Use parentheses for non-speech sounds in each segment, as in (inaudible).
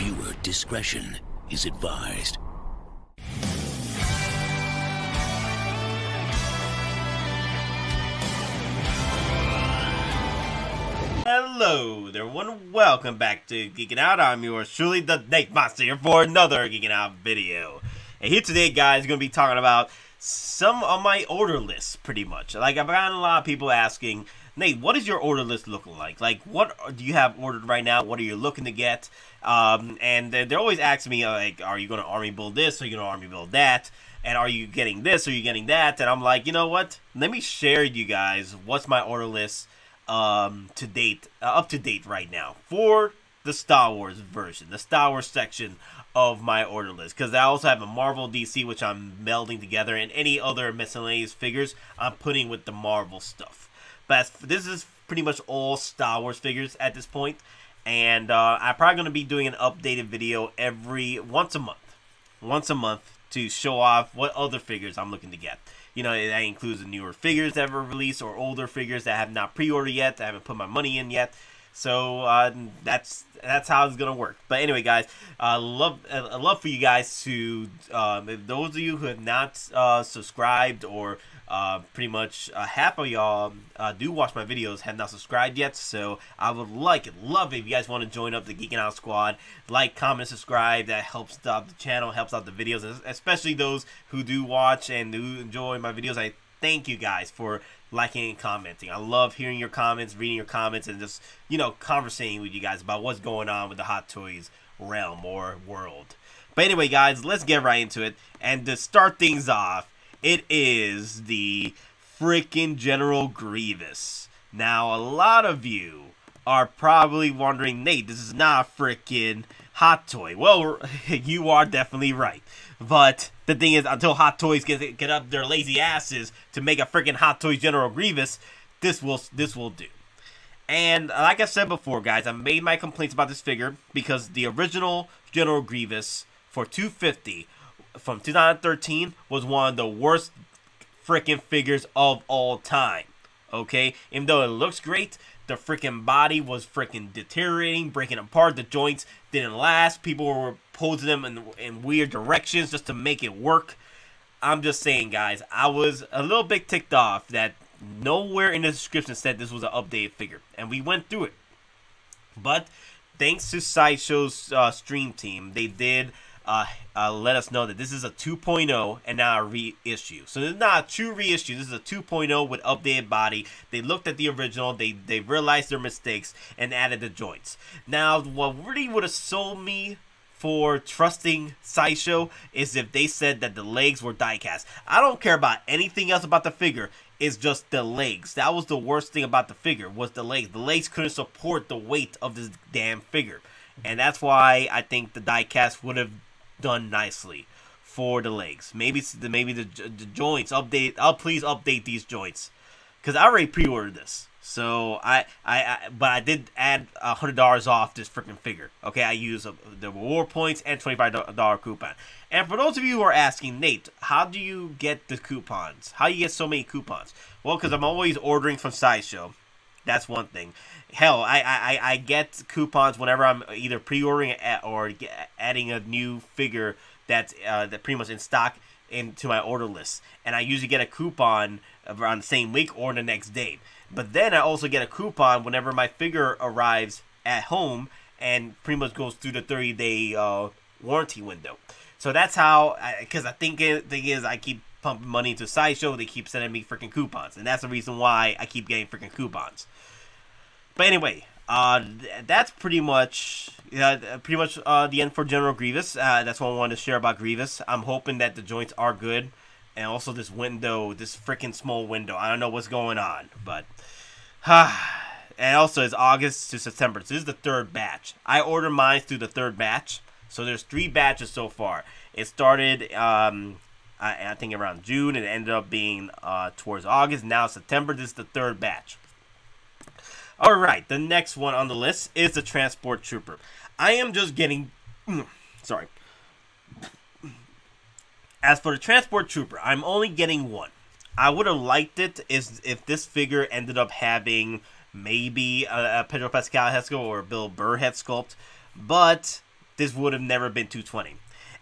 Viewer discretion is advised. Hello there, everyone. Welcome back to Geekin Out. I'm yours truly, the Nate Monster, here for another Geekin Out video. And here today, guys, going to be talking about some of my order lists, pretty much. Like, I've gotten a lot of people asking, Nate, what is your order list looking like? Like, what do you have ordered right now? What are you looking to get? Um, and they're always asking me, like, are you going to army build this? Are you going to army build that? And are you getting this? Are you getting that? And I'm like, you know what? Let me share you guys what's my order list um, to date, uh, up to date right now for the Star Wars version, the Star Wars section of my order list. Because I also have a Marvel DC, which I'm melding together, and any other miscellaneous figures I'm putting with the Marvel stuff. But this is pretty much all Star Wars figures at this point, and uh, I'm probably going to be doing an updated video every once a month, once a month to show off what other figures I'm looking to get. You know, that includes the newer figures that were released or older figures that have not pre-ordered yet, that I haven't put my money in yet. So uh, that's that's how it's gonna work. But anyway, guys, uh, love uh, love for you guys to uh, those of you who have not uh, subscribed or uh, pretty much uh, half of y'all uh, do watch my videos have not subscribed yet so i would like it love it if you guys want to join up the geeking out squad. Like comment subscribe that helps out the channel helps out the videos especially those who do watch and do enjoy my videos. I thank you guys for liking and commenting. I love hearing your comments reading your comments and just you know conversating with you guys about what's going on with the hot toys realm or world. But anyway guys let's get right into it. And to start things off it is the freaking General Grievous. Now, a lot of you are probably wondering, Nate, this is not a freaking Hot Toy. Well, (laughs) you are definitely right. But the thing is, until Hot Toys get, get up their lazy asses to make a freaking Hot Toys General Grievous, this will this will do. And like I said before, guys, I made my complaints about this figure because the original General Grievous for 250 from 2013 was one of the worst freaking figures of all time. Okay, even though it looks great, the freaking body was freaking deteriorating, breaking apart. The joints didn't last. People were posing them in, in weird directions just to make it work. I'm just saying, guys, I was a little bit ticked off that nowhere in the description said this was an updated figure, and we went through it. But thanks to Sideshow's uh, stream team, they did uh, uh, let us know that this is a 2.0 and not a reissue. So this is not a true reissue. This is a 2.0 with updated body. They looked at the original. They they realized their mistakes and added the joints. Now, what really would have sold me for trusting Sideshow is if they said that the legs were diecast. I don't care about anything else about the figure. It's just the legs. That was the worst thing about the figure was the legs. The legs couldn't support the weight of this damn figure. And that's why I think the diecast would have done nicely for the legs. Maybe the maybe the, the joints update. I'll please update these joints because I already pre-ordered this. So I, I, I but I did add a hundred dollars off this freaking figure. Okay, I use uh, the reward points and twenty five dollar coupon. And for those of you who are asking, Nate, how do you get the coupons? How you get so many coupons? Well, because I'm always ordering from Sideshow. That's one thing. Hell, I, I, I get coupons whenever I'm either pre-ordering or adding a new figure that's uh, that pretty much in stock into my order list, and I usually get a coupon around the same week or the next day. But then I also get a coupon whenever my figure arrives at home and pretty much goes through the 30 day uh, warranty window. So that's how, because I, I think the thing is, I keep pumping money into Sideshow, they keep sending me freaking coupons, and that's the reason why I keep getting freaking coupons. But anyway, uh, that's pretty much uh, pretty much uh, the end for General Grievous. Uh, that's what I wanted to share about Grievous. I'm hoping that the joints are good, and also this window, this freaking small window. I don't know what's going on, but Ha (sighs) and also it's August to September. So this is the third batch. I ordered mine through the third batch, so there's three batches so far. It started, um, I, I think around June, it ended up being uh, towards August. Now September. This is the third batch. All right, the next one on the list is the Transport Trooper. I am just getting. (clears throat) Sorry. As for the Transport Trooper, I'm only getting one. I would have liked it if, if this figure ended up having maybe a, a Pedro Pascal head sculpt or a Bill Burr head sculpt, but this would have never been 220.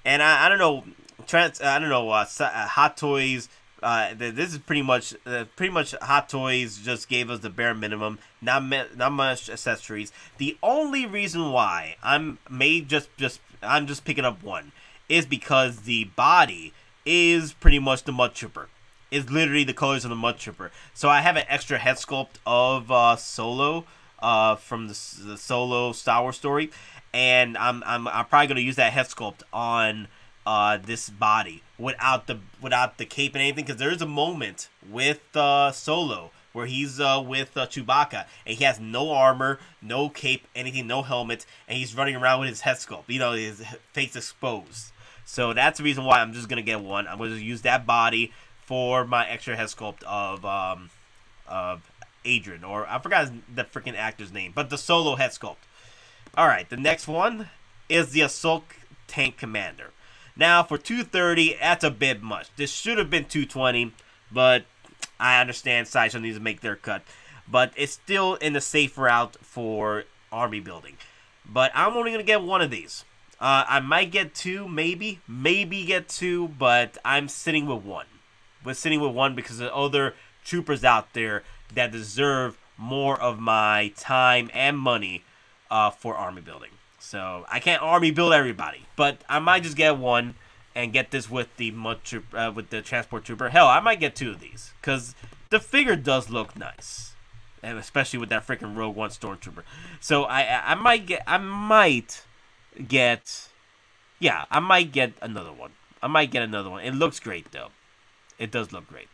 And I, I don't know, trans, I don't know, uh, uh, Hot Toys. Uh, this is pretty much, uh, pretty much Hot Toys just gave us the bare minimum, not not much accessories. The only reason why I'm may just just I'm just picking up one is because the body is pretty much the Mud Trooper. Is literally the colors of the Mud Trooper. So I have an extra head sculpt of uh, Solo uh, from the, the Solo Star Wars story, and I'm I'm, I'm probably gonna use that head sculpt on uh, this body without the without the cape and anything because there's a moment with uh, Solo where he's uh, with uh, Chewbacca and he has no armor, no cape, anything, no helmet, and he's running around with his head sculpt, you know, his face exposed. So that's the reason why I'm just gonna get one. I'm gonna use that body for my extra head sculpt of um of Adrian or I forgot the freaking actor's name, but the solo head sculpt. All right, the next one is the Assault Tank Commander. Now for 230, that's a bit much. This should have been 220, but I understand Sideshow needs to make their cut. But it's still in the safe route for army building. But I'm only gonna get one of these. Uh, I might get two, maybe, maybe get two, but I'm sitting with one. We're sitting with one because are other troopers out there that deserve more of my time and money uh, for army building. So I can't army build everybody, but I might just get one and get this with the uh, with the transport trooper. Hell, I might get two of these because the figure does look nice, and especially with that freaking Rogue One stormtrooper. So I I might get I might get, yeah, I might get another one. I might get another one. It looks great, though. It does look great.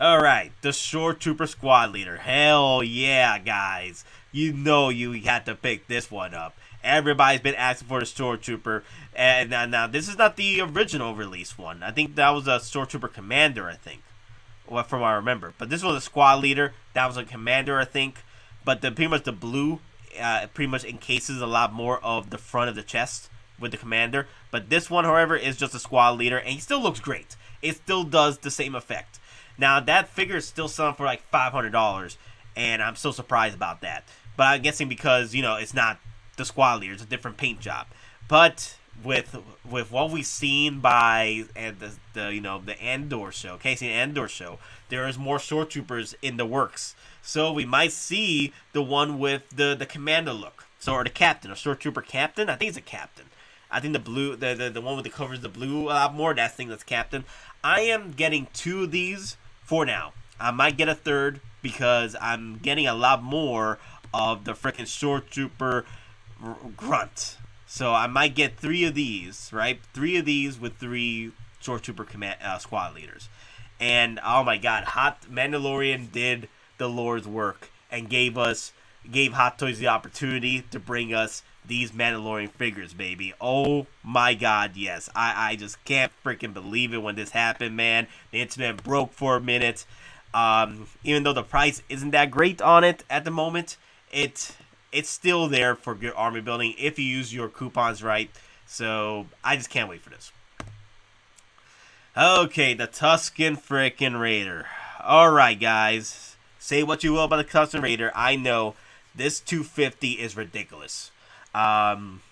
All right, the Shore Trooper Squad Leader. Hell yeah, guys. You know you had to pick this one up. Everybody's been asking for the Shore Trooper. And now, this is not the original release one. I think that was a Shore Trooper Commander, I think. Well, from what I remember. But this was a Squad Leader. That was a Commander, I think. But the pretty much the blue uh, pretty much encases a lot more of the front of the chest with the commander. But this one, however, is just a squad leader, and he still looks great. It still does the same effect. Now that figure is still selling for like five hundred dollars, and I'm so surprised about that. But I'm guessing because you know it's not the squad leader; it's a different paint job. But with with what we've seen by and the, the you know the Andor show, Cassian Andor show, there is more shore troopers in the works. So we might see the one with the the commander look. So or the captain, a shore trooper captain. I think it's a captain. I think the blue, the, the, the one with the covers the blue a lot more. That thing that's captain. I am getting two of these for now. I might get a third because I'm getting a lot more of the freaking shore trooper grunt. So I might get three of these, right? Three of these with three shore trooper command uh, squad leaders. And oh my god, Hot Mandalorian did the Lord's work and gave us gave Hot Toys the opportunity to bring us these Mandalorian figures, baby. Oh my god, yes. I, I just can't freaking believe it when this happened, man. The internet broke for a minute. Um, even though the price isn't that great on it at the moment, it it's still there for good army building if you use your coupons right. So I just can't wait for this. Okay, the Tusken frickin' Raider. Alright, guys. Say what you will about the Tusken Raider. I know this 250 is ridiculous. Um,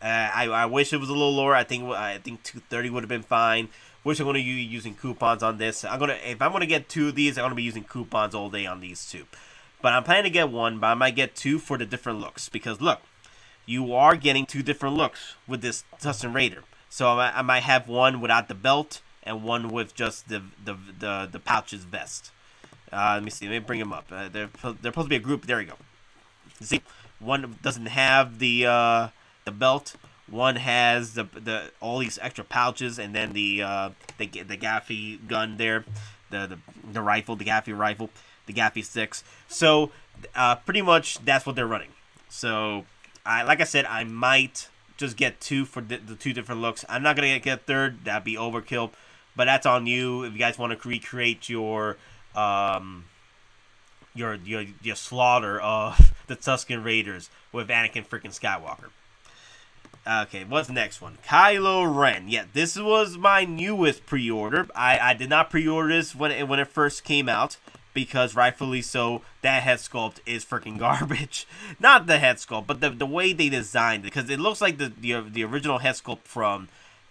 I, I wish it was a little lower. I think I think 230 would have been fine. Wish I'm going to be using coupons on this. I'm gonna if I'm going to get two of these, I'm going to be using coupons all day on these two. But I'm planning to get one, but I might get two for the different looks because look, you are getting two different looks with this Tusken Raider. So I might, I might have one without the belt and one with just the the the, the pouches vest. Uh, let me see. Let me bring them up. Uh, they're they're supposed to be a group. There we go. See, one doesn't have the uh, the belt. One has the the all these extra pouches, and then the uh, the the Gaffi gun there, the the, the rifle, the Gaffi rifle, the Gaffi six. So uh, pretty much that's what they're running. So I like I said, I might just get two for the, the two different looks. I'm not gonna get a third. That'd be overkill. But that's on you. If you guys want to recreate your um, your your your slaughter of the Tusken Raiders with Anakin freaking Skywalker. Okay, what's the next one? Kylo Ren. Yeah, this was my newest pre-order. I, I did not pre-order this when it, when it first came out because rightfully so, that head sculpt is freaking (laughs) garbage. Not the head sculpt, but the, the way they designed it, because it looks like the, the the original head sculpt from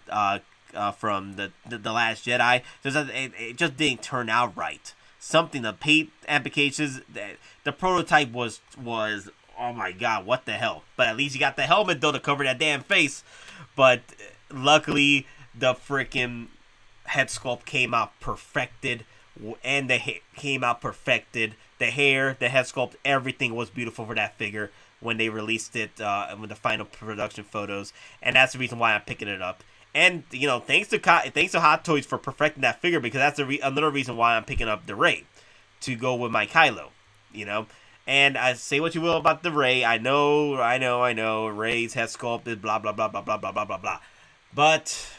uh, uh from the, the, the Last Jedi. Just it, it just didn't turn out right. Something the paint applications, the, the prototype was was oh my god, what the hell? But at least you got the helmet though to cover that damn face. But luckily, the freaking head sculpt came out perfected and the hair came out perfected. The hair, the head sculpt, everything was beautiful for that figure when they released it uh, with the final production photos, and that's the reason why I'm picking it up. And you know, thanks to thanks to Hot Toys for perfecting that figure because that's re- another reason why I'm picking up the Rey to go with my Kylo. You know, and I say what you will about the Rey. I know, I know, I know. Rey's head sculpted, blah blah blah blah blah blah blah blah blah. But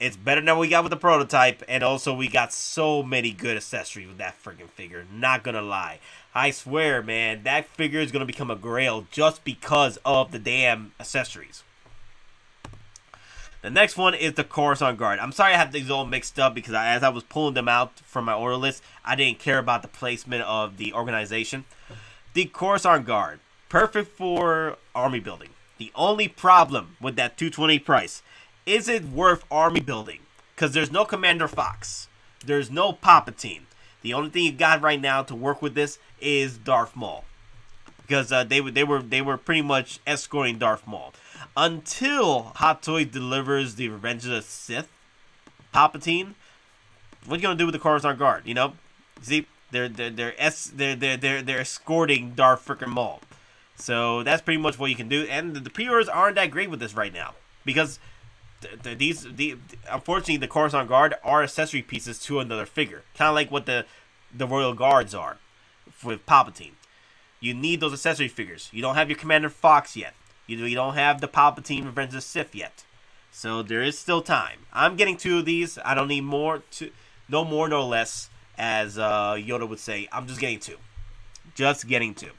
it's better than we got with the prototype, and also we got so many good accessories with that freaking figure. Not gonna lie. I swear, man, that figure is gonna become a grail just because of the damn accessories. The next one is the Coruscant Guard. I'm sorry I have these all mixed up because I, as I was pulling them out from my order list, I didn't care about the placement of the organization. The Coruscant Guard, perfect for army building. The only problem with that 220 price is it worth army building? Because there's no Commander Fox. There's no Palpatine. The only thing you got right now to work with this is Darth Maul. Because uh, they, they were they were pretty much escorting Darth Maul. Until Hot Toy delivers the Revenge of the Sith Palpatine, what are you gonna do with the Coruscant Guard? You know? See, they're they're they're they're, they're they're they're escorting Darth freaking Maul. So that's pretty much what you can do. And the pre-orders aren't that great with this right now because the, these the unfortunately the Coruscant Guard are accessory pieces to another figure, kind of like what the the Royal Guards are with Palpatine. You need those accessory figures. You don't have your Commander Fox yet. You, you don't have the Palpatine Revenge of Sith yet. So there is still time. I'm getting two of these. I don't need more to no more no less as uh, Yoda would say. I'm just getting two. Just getting two.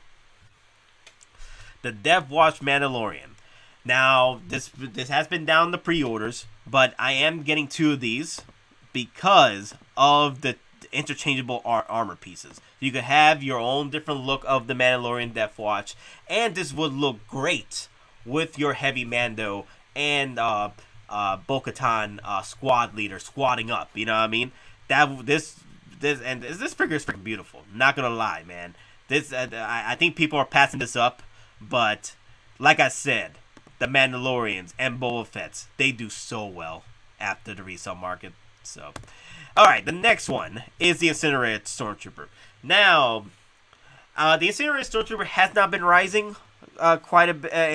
The Death Watch Mandalorian. Now, this this has been down the pre-orders, but I am getting two of these because of the interchangeable ar- armor pieces. You could have your own different look of the Mandalorian Death Watch, and this would look great with your heavy Mando and uh, uh, Bo-Katan uh, squad leader squatting up. You know what I mean? That this this and this figure is freaking beautiful. Not gonna lie, man. This uh, I, I think people are passing this up, but like I said, the Mandalorians and Boba Fett's, they do so well after the resale market. So, all right, the next one is the Incinerator Stormtrooper. Now, uh, the Incinerator Stormtrooper has not been rising uh, quite a bit. Uh,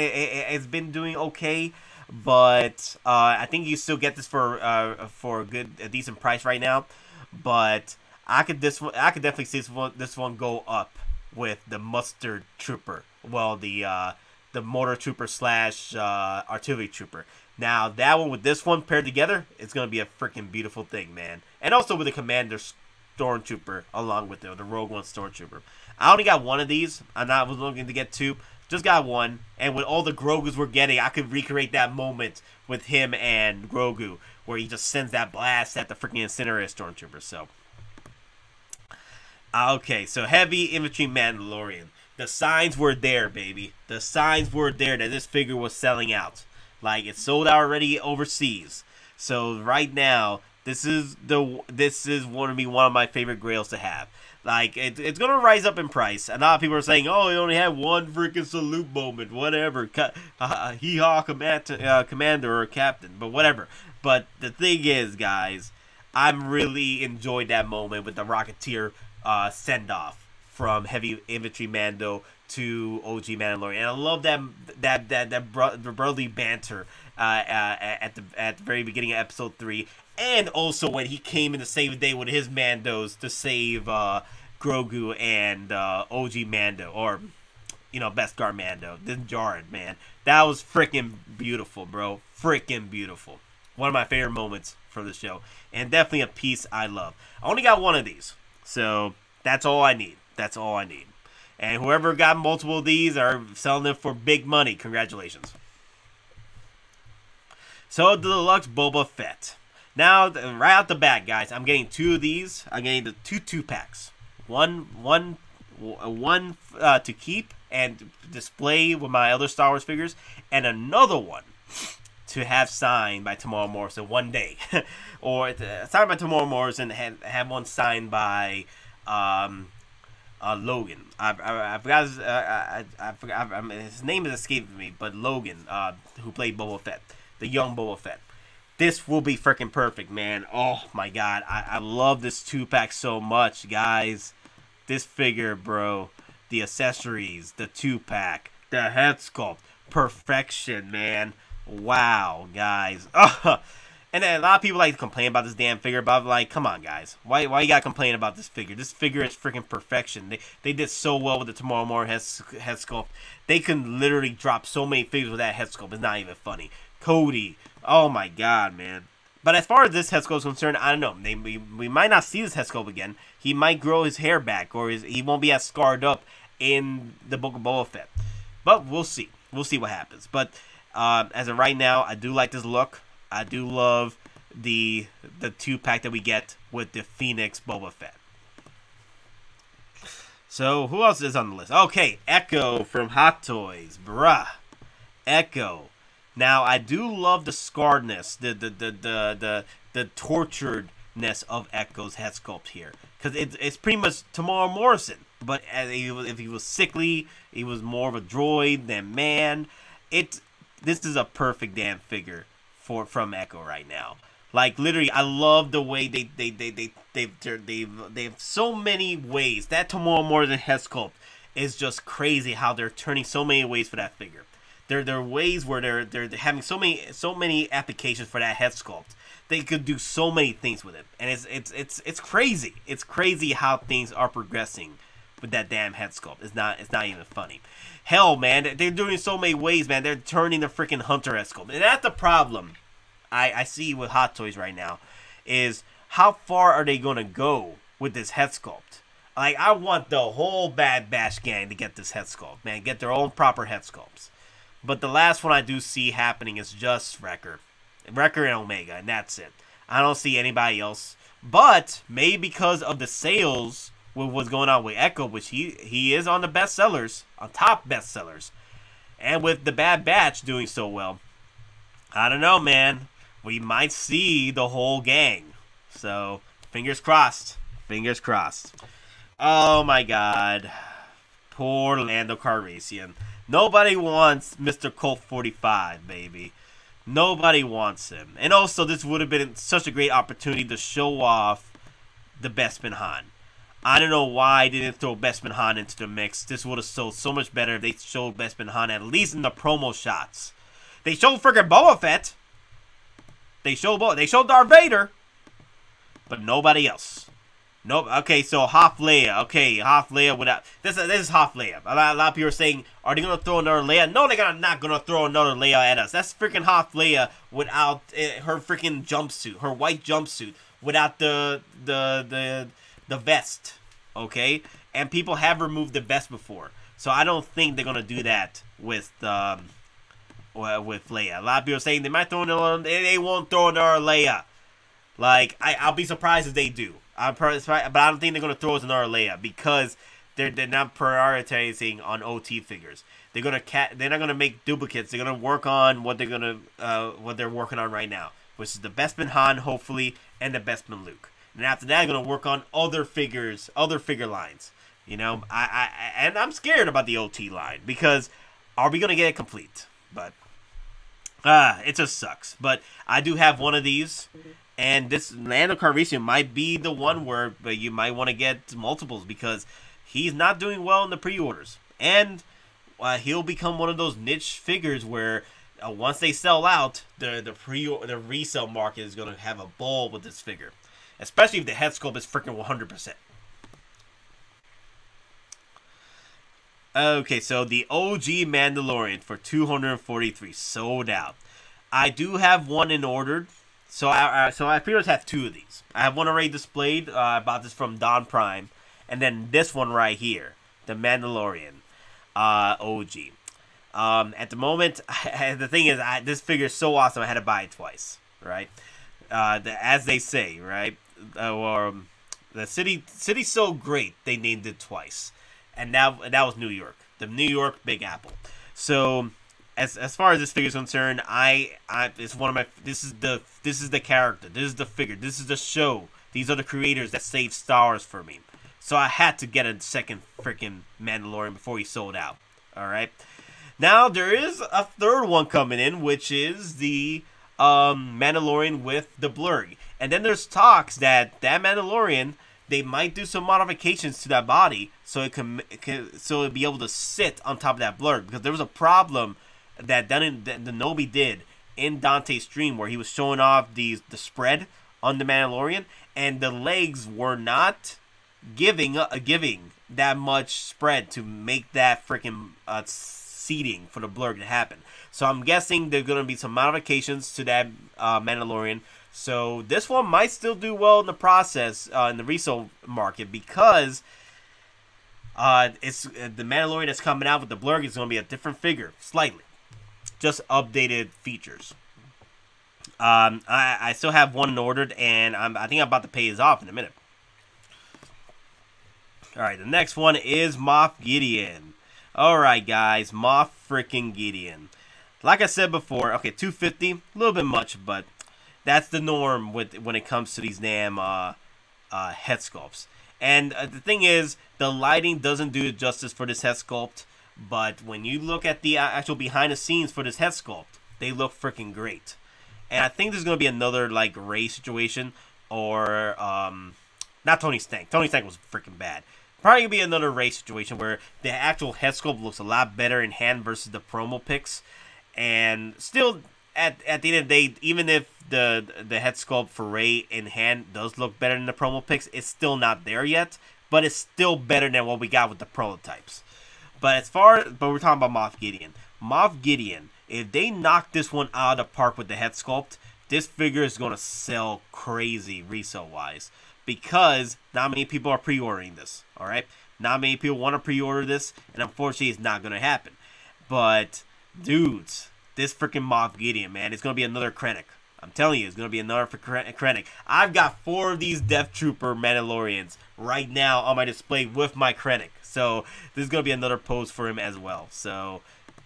it's been doing okay, but uh, I think you still get this for uh, for a good, a decent price right now. But I could this one, I could definitely see this one, this one go up with the Mustard Trooper. Well, the uh, the motor trooper slash uh, artillery trooper. Now that one with this one paired together, it's gonna be a freaking beautiful thing, man. And also with the commander stormtrooper along with the, the Rogue One stormtrooper. I only got one of these. And I'm not was looking to get two. Just got one, and with all the Grogu's we're getting, I could recreate that moment with him and Grogu, where he just sends that blast at the freaking incinerator stormtrooper. So, ah, okay, so heavy infantry Mandalorian. The signs were there, baby. The signs were there that this figure was selling out. Like it's sold out already overseas. So right now, this is the this is one of me one of my favorite grails to have. Like it, it's gonna rise up in price. A lot of people are saying, "Oh, he only had one freaking salute moment, whatever." Uh, hee haw, command, uh, commander or captain, but whatever. But the thing is, guys, I'm really enjoyed that moment with the Rocketeer uh, send off from Heavy Infantry Mando to OG Mandalorian, and I love that that that that bro- brotherly banter uh, uh, at the at the very beginning of Episode Three, and also when he came in to save the day with his Mandos to save uh, Grogu and uh, OG Mando, or you know Best Beskar Mando, Din Djarin, man, that was freaking beautiful, bro, freaking beautiful. One of my favorite moments from the show, and definitely a piece I love. I only got one of these, so that's all I need. That's all I need. And whoever got multiple of these are selling them for big money. Congratulations. So the deluxe Boba Fett. Now, right out the bat, guys, I'm getting two of these. I'm getting the two two packs. One one one uh, to keep and display with my other Star Wars figures, and another one to have signed by Temuera Morrison one day, (laughs) or uh, signed by Temuera Morrison, have have one signed by um, uh, Logan. I, I, I forgot his, uh, I, I forgot I, his name is escaping me, but Logan, uh, who played Boba Fett, the young Boba Fett. This will be freaking perfect, man. Oh my god, I, I love this two pack so much, guys. This figure, bro, the accessories, the two pack, the head sculpt, perfection, man. Wow, guys. (laughs) And then a lot of people like to complain about this damn figure, but I'm like, come on, guys. Why why you gotta complain about this figure? This figure is freaking perfection. They they did so well with the Temuera Morrison head, head sculpt. They can literally drop so many figures with that head sculpt. It's not even funny. Cody. Oh my god, man. But as far as this sculpt is concerned, I don't know. They, we, we might not see this sculpt again. He might grow his hair back, or his, he won't be as scarred up in the Book of Boba Fett. But we'll see. We'll see what happens. But uh, as of right now, I do like this look. I do love the the two pack that we get with the Phoenix Boba Fett. So who else is on the list? Okay, Echo from Hot Toys, bruh. Echo. Now I do love the scarredness, the the the the the, the torturedness of Echo's head sculpt here, because it's it's pretty much Temuera Morrison, but uh, if he was sickly, he was more of a droid than man. It this is a perfect damn figure for from Echo right now. Like literally, I love the way they they they they they've they've they have so many ways that Temuera Morrison head sculpt is just crazy how they're turning so many ways for that figure. There there are ways where they're they're having so many so many applications for that head sculpt. They could do so many things with it, and it's it's it's it's crazy. It's crazy how things are progressing with that damn head sculpt. It's not it's not even funny. Hell, man, they're doing so many ways, man. They're turning the freaking Hunter head sculpt, and that's the problem I, I see with Hot Toys right now is how far are they going to go with this head sculpt? Like, I want the whole Bad Batch gang to get this head sculpt, man. Get their own proper head sculpts. But the last one I do see happening is just Wrecker. Wrecker and Omega, and that's it. I don't see anybody else. But maybe because of the sales with what's going on with Echo, which he he is on the bestsellers, on top bestsellers, and with the Bad Batch doing so well, I don't know, man we might see the whole gang. So, fingers crossed. Fingers crossed. Oh my god. Poor Lando Calrissian. Nobody wants Mr. Colt 45, baby. Nobody wants him. And also, this would have been such a great opportunity to show off the Bespin Han. I don't know why they didn't throw Bespin Han into the mix. This would have sold so much better if they showed Bespin Han at least in the promo shots. They showed freaking Boba Fett. They show they showed Darth Vader, but nobody else. Nope. Okay, so Hoth Leia. Okay, Hoth Leia without this. This is Hoth Leia. A lot, a lot of people are saying, are they gonna throw another Leia? No, they're not gonna throw another Leia at us. That's freaking Hoth Leia without uh, her freaking jumpsuit, her white jumpsuit, without the the the the vest. Okay, and people have removed the vest before, so I don't think they're gonna do that with um, with Leia. A lot of people are saying they might throw another, they won't throw another Leia. Like I, I'll be surprised if they do. I'm but I don't think they're gonna throw us another Leia because they're they're not prioritizing on OT figures. They're gonna cat. They're not gonna make duplicates. They're gonna work on what they're gonna uh, what they're working on right now, which is the Bespin Han, hopefully, and the Bespin Luke. And after that, they're gonna work on other figures, other figure lines. You know, I, I and I'm scared about the OT line because are we gonna get it complete? But ah, uh, it just sucks. But I do have one of these, and this Lando Calrissian might be the one where but you might want to get multiples because he's not doing well in the pre-orders, and uh, he'll become one of those niche figures where. Uh, once they sell out, the the pre the resale market is going to have a ball with this figure, especially if the head sculpt is freaking 100 percent. Okay, so the OG Mandalorian for 243 sold out. I do have one in ordered. So I, so I pretty much have two of these. I have one already displayed. Uh, I bought this from Don Prime, and then this one right here, the Mandalorian uh, OG. Um, at the moment, (laughs) the thing is, I, this figure is so awesome. I had to buy it twice, right? Uh, the, as they say, right? Uh, or um, The city city's so great they named it twice, and that that was New York, the New York Big Apple. So as as far as this figure is concerned, I I it's one of my this is the this is the character, this is the figure, this is the show. These are the creators that saved stars for me. So I had to get a second freaking Mandalorian before he sold out. All right. Now there is a third one coming in, which is the um, Mandalorian with the blurrg. And then there's talks that that Mandalorian they might do some modifications to that body so it can, it can so it be able to sit on top of that blurrg because there was a problem that then that the Nobi did in Dante's stream where he was showing off these the spread on the Mandalorian and the legs were not giving uh, giving that much spread to make that freaking uh, seating for the blurrg to happen. So I'm guessing there's going to be some modifications to that uh, Mandalorian. So this one might still do well in the process uh, in the resale market because uh, it's uh, the Mandalorian that's coming out with the blurrg is going to be a different figure, slightly, just updated features. Um, I, I still have one ordered, and I'm, I think I'm about to pay his off in a minute. All right, the next one is Moff Gideon. All right, guys, Moff freaking Gideon. Like I said before, okay, 250, a little bit much, but that's the norm with when it comes to these damn uh, uh, head sculpts. And uh, the thing is, the lighting doesn't do justice for this head sculpt, but when you look at the actual behind the scenes for this head sculpt, they look freaking great. And I think there's going to be another, like, Rey situation, or, um, not Tony Stank. Tony Stank was freaking bad. Probably gonna be another Rey situation where the actual head sculpt looks a lot better in hand versus the promo pics, and still at at the end of the day, even if the the head sculpt for Rey in hand does look better than the promo pics, it's still not there yet. But it's still better than what we got with the prototypes. But as far but we're talking about Moff Gideon. Moff Gideon, if they knock this one out of the park with the head sculpt, this figure is gonna sell crazy resale wise because not many people are pre-ordering this. All right, not many people want to pre-order this, and unfortunately, it's not gonna happen. But dudes, this freaking Moff Gideon, man, it's gonna be another Krennic. I'm telling you, it's gonna be another for Krennic. I've got four of these Death Trooper Mandalorians right now on my display with my Krennic. So this is gonna be another pose for him as well. So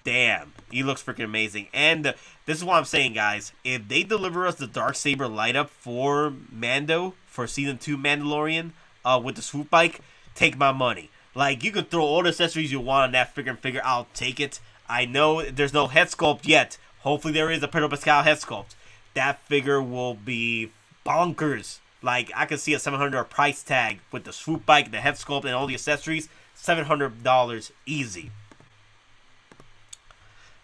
damn, he looks freaking amazing. And this is what I'm saying, guys. If they deliver us the dark saber light up for Mando for season two Mandalorian uh, with the swoop bike, take my money. Like you can throw all the accessories you want on that freaking figure, I'll take it. I know there's no head sculpt yet. Hopefully there is a Pedro Pascal head sculpt. That figure will be bonkers. Like I can see a $700 price tag with the swoop bike, the head sculpt, and all the accessories. $700 easy.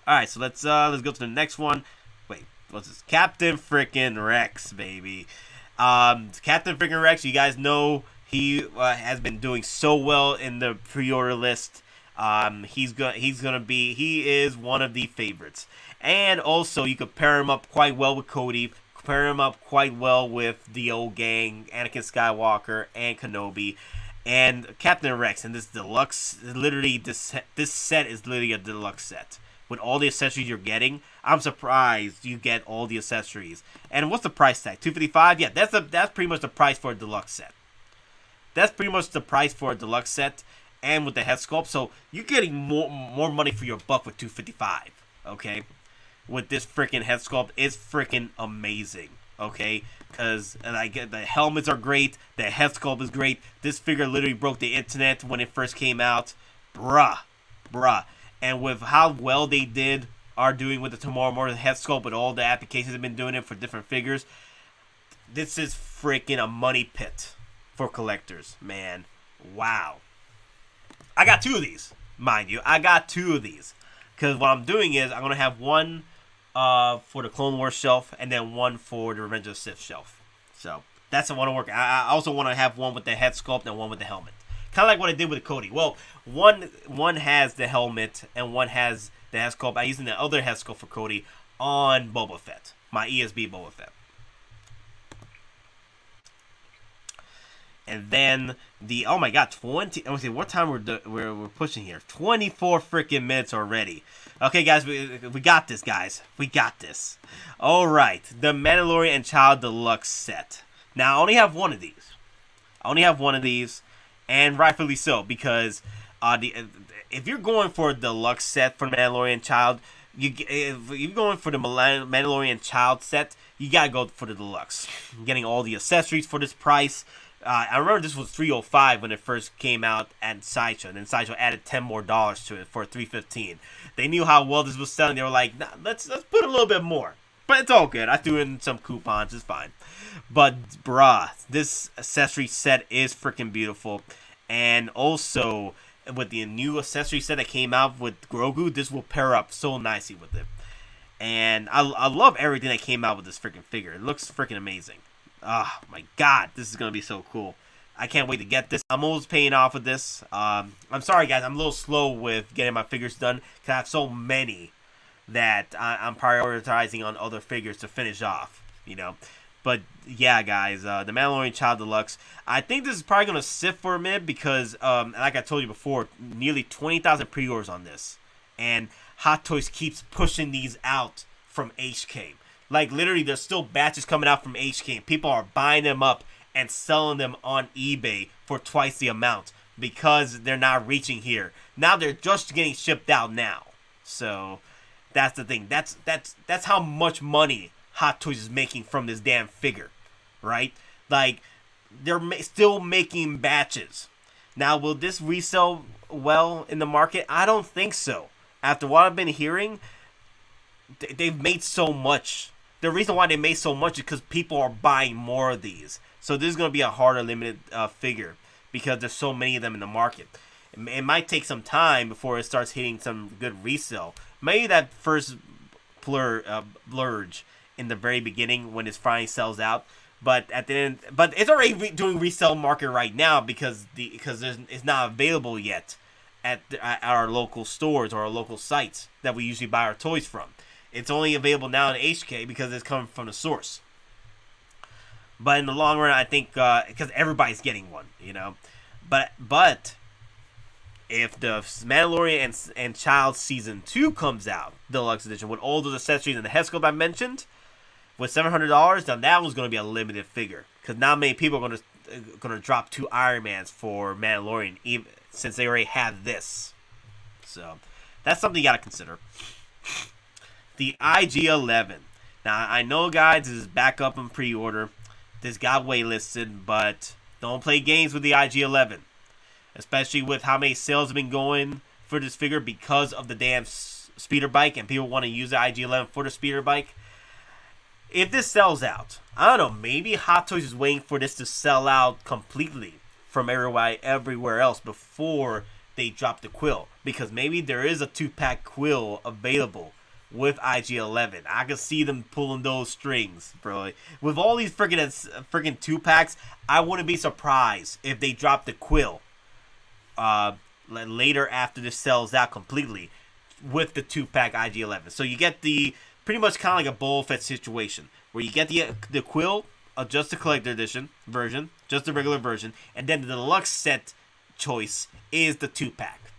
All right, so let's uh let's go to the next one. Wait, what's this? Captain Freaking Rex, baby. Um, Captain Freaking Rex. You guys know he uh, has been doing so well in the pre-order list. Um, he's gonna he's gonna be he is one of the favorites, and also you could pair him up quite well with Cody. Pair him up quite well with the old gang, Anakin Skywalker and Kenobi and Captain Rex. And this deluxe, literally, this this set is literally a deluxe set with all the accessories you're getting, I'm surprised you get all the accessories. And what's the price tag? 255 Yeah, that's a, that's pretty much the price for a deluxe set. That's pretty much the price for a deluxe set and with the head sculpt. So you're getting more more money for your buck with 255 okay? With this freaking head sculpt, it's freaking amazing, okay? Because like the helmets are great, the head sculpt is great. This figure literally broke the internet when it first came out. Bruh, bruh and with how well they did are doing with the Tomorrow Morning head sculpt, but all the applications have been doing it for different figures. This is freaking a money pit for collectors, man. Wow. I got two of these, mind you. I got two of these. Because what I'm doing is I'm going to have one uh, for the Clone Wars shelf and then one for the Revenge of the Sith shelf. So that's the one I work. I, I also want to have one with the head sculpt and one with the helmet. Kind of like what I did with Cody. Well, one one has the helmet and one has the head sculpt. I'm using the other head sculpt for Cody on Boba Fett, my ESB Boba Fett. And then the oh my god, twenty. Let me see what time we're we're, we're pushing here. Twenty four freaking minutes already. Okay, guys, we we got this, guys. We got this. All right, the Mandalorian and Child Deluxe set. Now I only have one of these. I only have one of these, and rightfully so because uh, the if you're going for the deluxe set for Mandalorian Child, you if you're going for the Mandalorian Child set, you gotta go for the deluxe. getting all the accessories for this price. Uh, I remember this was 305 when it first came out at Sideshow, and then Sideshow added 10 more dollars to it for 315. They knew how well this was selling. They were like, nah, let's let's put a little bit more. But it's all good. I threw in some coupons. It's fine. But bruh, this accessory set is freaking beautiful, and also with the new accessory set that came out with Grogu, this will pair up so nicely with it. And I, I love everything that came out with this freaking figure. It looks freaking amazing. Oh my god, this is gonna be so cool. I can't wait to get this. I'm almost paying off with this. Um, I'm sorry guys, I'm a little slow with getting my figures done because I have so many that I, am prioritizing on other figures to finish off. You know, but yeah, guys, uh, the Mandalorian Child Deluxe. I think this is probably gonna sit for a minute because, um, like I told you before, nearly 20,000 pre-orders on this, and Hot Toys keeps pushing these out from HK. Like literally, there's still batches coming out from HK. People are buying them up and selling them on eBay for twice the amount because they're not reaching here. Now they're just getting shipped out now. So that's the thing. That's that's that's how much money Hot Toys is making from this damn figure, right? Like they're ma- still making batches. Now, will this resell well in the market? I don't think so. After what I've been hearing, they've made so much the reason why they made so much is because people are buying more of these. So this is going to be a harder limited uh, figure because there's so many of them in the market. It, it, might take some time before it starts hitting some good resale. Maybe that first blur uh, blurge in the very beginning when it finally sells out. But at the end, but it's already re- doing resale market right now because the because it's not available yet at, the, at our local stores or our local sites that we usually buy our toys from. It's only available now in HK because it's coming from the source. But in the long run, I think because uh, everybody's getting one, you know. But but if the Mandalorian and, and Child season two comes out, deluxe edition with all those accessories and the head sculpt I mentioned, with seven hundred dollars, then that one's going to be a limited figure because not many people are going to going to drop two Iron Mans for Mandalorian, even since they already have this. So that's something you got to consider the IG-11. Now, I know, guys, this is back up in pre-order. This got waitlisted, but don't play games with the IG-11. Especially with how many sales have been going for this figure because of the damn speeder bike, and people want to use the IG-11 for the speeder bike. If this sells out, I don't know, maybe Hot Toys is waiting for this to sell out completely from everywhere, everywhere else before they drop the Kuiil. Because maybe there is a two-pack Kuiil available with IG11. I can see them pulling those strings, bro. With all these freaking freaking two packs, I wouldn't be surprised if they drop the Kuiil uh, later after this sells out completely with the two pack IG11. So you get the pretty much kind of like a bowl Fett situation where you get the the Kuiil, uh, just the collector edition version, just the regular version, and then the deluxe set choice is the two pack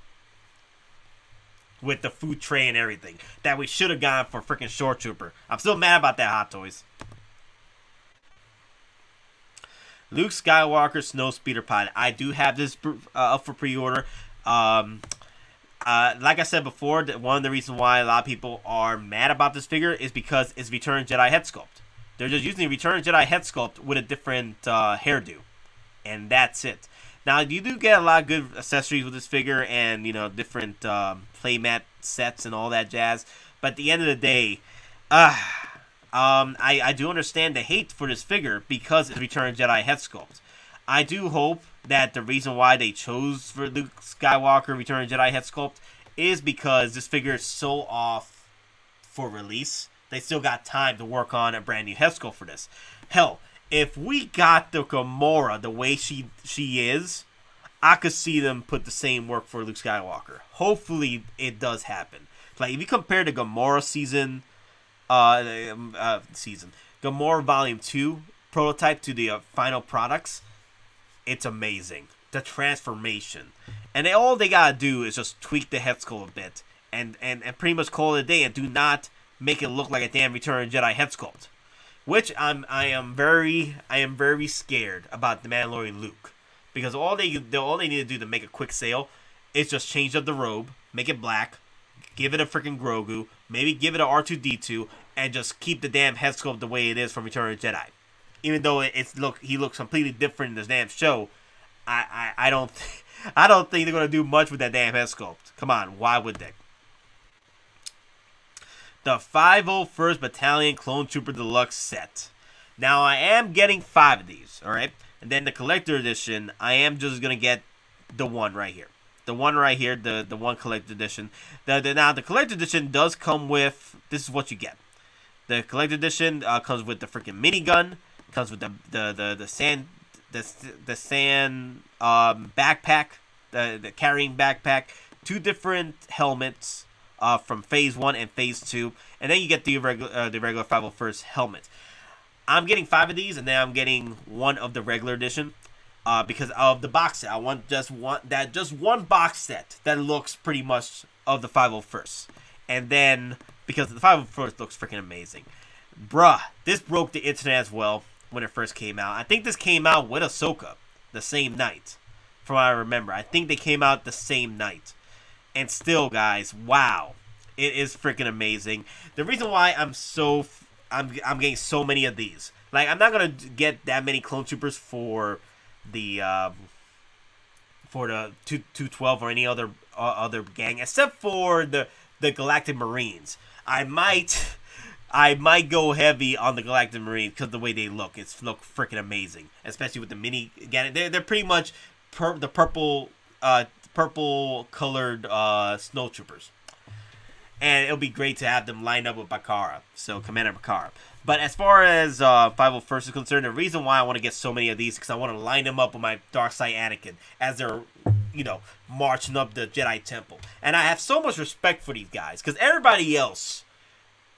with the food tray and everything that we should have gone for freaking Shore Trooper. I'm still mad about that Hot Toys. Luke Skywalker Snow Speeder Pod. I do have this uh, up for pre-order. Um, uh, like I said before, one of the reasons why a lot of people are mad about this figure is because it's Return Jedi head sculpt. They're just using Return Jedi head sculpt with a different uh, hairdo, and that's it. Now you do get a lot of good accessories with this figure, and you know different um, playmat sets and all that jazz. But at the end of the day, uh, um, I, I do understand the hate for this figure because it's Return Jedi head sculpt. I do hope that the reason why they chose for Luke Skywalker Return Jedi head sculpt is because this figure is so off for release. They still got time to work on a brand new head sculpt for this. Hell, if we got the Gamora the way she she is, I could see them put the same work for Luke Skywalker. Hopefully, it does happen. Like if you compare the Gamora season, uh, um, uh season Gamora Volume Two prototype to the uh, final products, it's amazing. The transformation, and they, all they gotta do is just tweak the head sculpt a bit, and and and pretty much call it a day, and do not make it look like a damn Return of Jedi head sculpt. which I'm I am very I am very scared about the Mandalorian Luke because all they all they need to do to make a quick sale is just change up the robe, make it black, give it a freaking Grogu, maybe give it a R two D two, and just keep the damn head sculpt the way it is from Return of Jedi. Even though it's look he looks completely different in this damn show, I I, I don't (laughs) I don't think they're gonna do much with that damn head sculpt. Come on, why would they? The 501st Battalion Clone Trooper Deluxe set. Now I am getting five of these, all right, and then the collector edition. I am just gonna get the one right here the one right here, the the one collector edition. The, the now the collector edition does come with this is what you get. The collector edition uh, comes with the freaking minigun, comes with the the the, the sand the the sand um, backpack, the the carrying backpack, two different helmets uh, from phase one and phase two, and then you get the regular uh, the regular 501st helmet. I'm getting five of these, and then I'm getting one of the regular edition uh, because of the box set. I want just one that just one box set that looks pretty much of the 501st, and then because the 501st looks freaking amazing, bruh. This broke the internet as well when it first came out. I think this came out with Ahsoka the same night, from what I remember. I think they came out the same night, and still, guys, wow, it is freaking amazing. The reason why I'm so I'm I'm getting so many of these. Like I'm not gonna get that many clone troopers for the um, for the two two twelve or any other uh, other gang except for the the Galactic Marines. I might I might go heavy on the Galactic Marines because the way they look, it's look freaking amazing, especially with the mini. Again, they're they're pretty much per, the purple uh purple colored uh snowtroopers. And it'll be great to have them lined up with Bacara. so Commander Bacara. But as far as uh, 501st is concerned, the reason why I want to get so many of these is because I want to line them up with my Dark Side Anakin as they're, you know, marching up the Jedi Temple. And I have so much respect for these guys because everybody else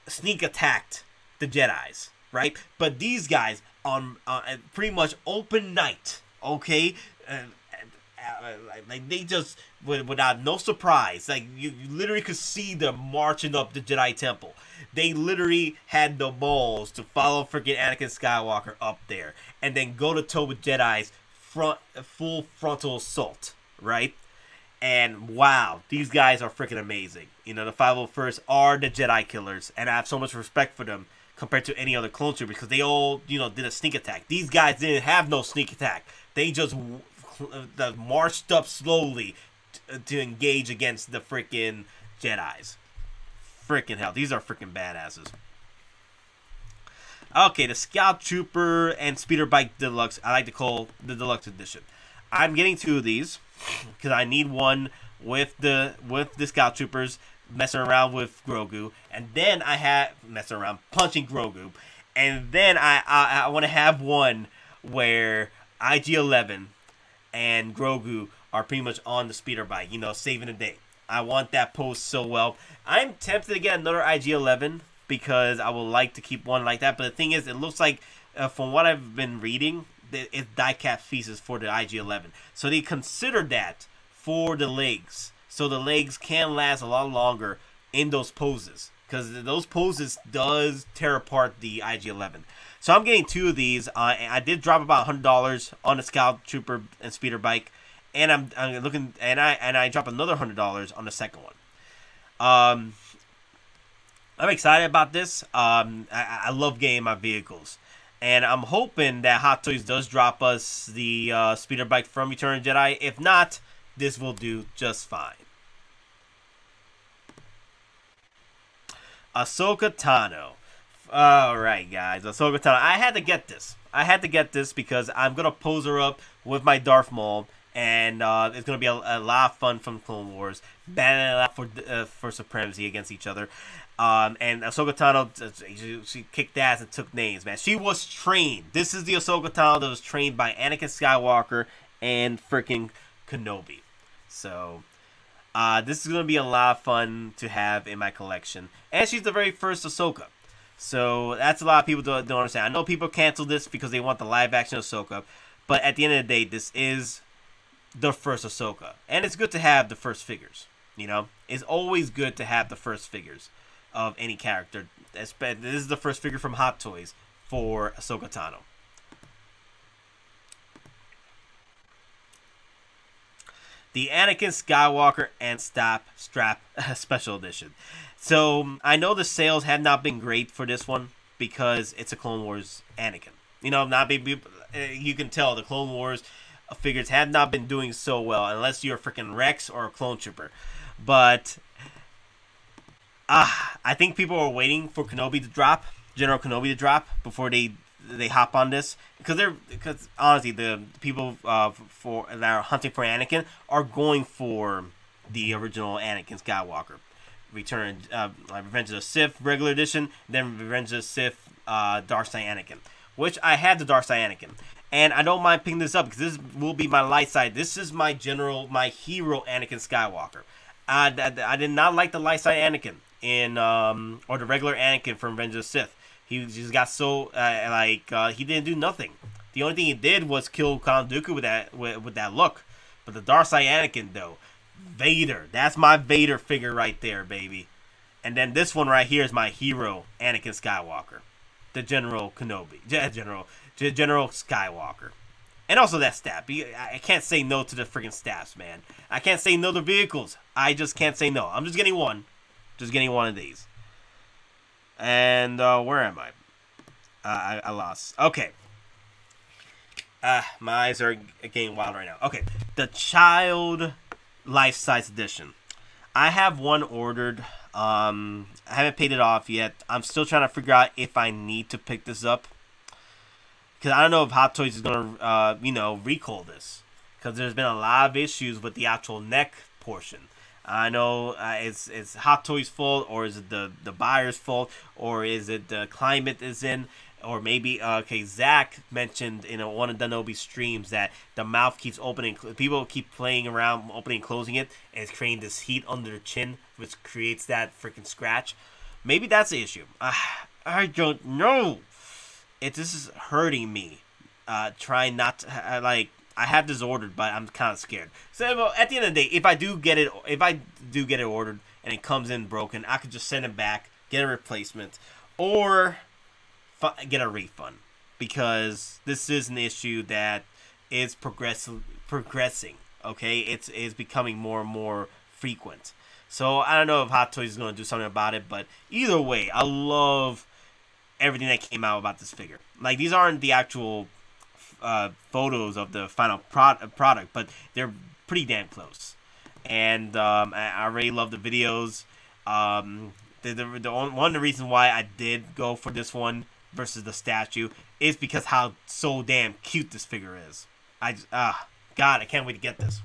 sneak attacked the Jedi's, right? But these guys on uh, pretty much open night, okay, uh, Uh, like they just without no surprise, like you, you literally could see them marching up the Jedi Temple they literally had the balls to follow freaking Anakin Skywalker up there and then go to toe with Jedi's front full frontal assault, right? And wow, these guys are freaking amazing. You know, the 501st are the Jedi killers, and I have so much respect for them compared to any other clone trooper because they all, you know, did a sneak attack. These guys didn't have no sneak attack. They just uh, marched up slowly to engage against the freaking Jedi's freaking hell. These are freaking badasses. Okay, the Scout Trooper and Speeder Bike Deluxe. I like to call the Deluxe Edition. I'm getting two of these (laughs) because I need one with the with the Scout Troopers messing around with Grogu, and then I have messing around punching Grogu, and then I I, I want to have one where IG-11 and Grogu are pretty much on the speeder bike, you know, saving the day. I want that pose so well. I'm tempted to get another IG-11 because I would like to keep one like that. But the thing is, it looks like, uh, from what I've been reading, it's die-cast pieces for the IG-11. So they considered that for the legs. So the legs can last a lot longer in those poses. Because those poses does tear apart the IG-11. So I'm getting two of these. Uh, I did drop about $100 on a Scout Trooper and Speeder Bike and I'm, I'm looking and I and I drop another hundred dollars on the second one. Um, I'm excited about this. Um, I, I love getting my vehicles, and I'm hoping that Hot Toys does drop us the uh, speeder bike from Return of Jedi. If not, this will do just fine. Ahsoka Tano. All right, guys, Ahsoka Tano. I had to get this. I had to get this because I'm gonna pose her up with my Darth Maul and uh, it's going to be a, a, lot of fun from Clone Wars, battling out for uh, for supremacy against each other. Um, and Ahsoka Tano, she, she, kicked ass and took names, man. She was trained. This is the Ahsoka Tano that was trained by Anakin Skywalker and freaking Kenobi. So, uh, this is going to be a lot of fun to have in my collection. And she's the very first Ahsoka. So, that's a lot of people don't, don't understand. I know people cancel this because they want the live action Ahsoka. But at the end of the day, this is the first Ahsoka. And it's good to have the first figures. You know, it's always good to have the first figures of any character. This is the first figure from Hot Toys for Ahsoka Tano. the Anakin Skywalker and Stop Strap (laughs) Special Edition. So I know the sales have not been great for this one because it's a Clone Wars Anakin. You know, not be, uh, you can tell the Clone Wars figures have not been doing so well unless you're a freaking Rex or a Clone Trooper. But ah, uh, I think people are waiting for Kenobi to drop, General Kenobi to drop before they they hop on this because they're because honestly the people uh, for that are hunting for Anakin are going for the original Anakin Skywalker. Return uh, Revenge of the Sith regular edition, then Revenge of the Sith uh, Dark Side Anakin, which I had the Dark Side Anakin, and I don't mind picking this up because this will be my light side. This is my general, my hero Anakin Skywalker. I, I, I did not like the light side Anakin in um, or the regular Anakin from Revenge of the Sith. He just got so uh, like uh, he didn't do nothing. The only thing he did was kill Count Dooku with that with, with that look. But the Dark Side Anakin though, Vader. That's my Vader figure right there, baby. And then this one right here is my hero, Anakin Skywalker, the General Kenobi, General General Skywalker, and also that staff. I can't say no to the freaking staffs, man. I can't say no to vehicles. I just can't say no. I'm just getting one, just getting one of these. And uh, where am I? Uh, I, I lost. Okay. Uh, my eyes are getting wild right now. Okay, the child life size edition. I have one ordered. Um, I haven't paid it off yet. I'm still trying to figure out if I need to pick this up. Because I don't know if Hot Toys is going to, uh, you know, recall this. Because there's been a lot of issues with the actual neck portion. I know uh, it's it's Hot Toys' fault, or is it the the buyer's fault, or is it the climate is in, or maybe uh, okay. Zach mentioned in a, one of Danobi streams that the mouth keeps opening. People keep playing around, opening, closing it, and it's creating this heat under the chin, which creates that freaking scratch. Maybe that's the issue. Uh, I don't know. It this is hurting me. Uh, trying not to like I have this ordered, but I'm kind of scared. So at the end of the day, if I do get it, if I do get it ordered and it comes in broken, I could just send it back, get a replacement, or get a refund because this is an issue that is progress progressing. Okay, it's it's becoming more and more frequent. So I don't know if Hot Toys is going to do something about it, but either way, I love everything that came out about this figure. Like these aren't the actual uh, photos of the final pro- product, but they're pretty damn close. And um, I, I really love the videos. Um, the, the, the one of the reasons why I did go for this one versus the statue is because how so damn cute this figure is. I just, ah, God, I can't wait to get this.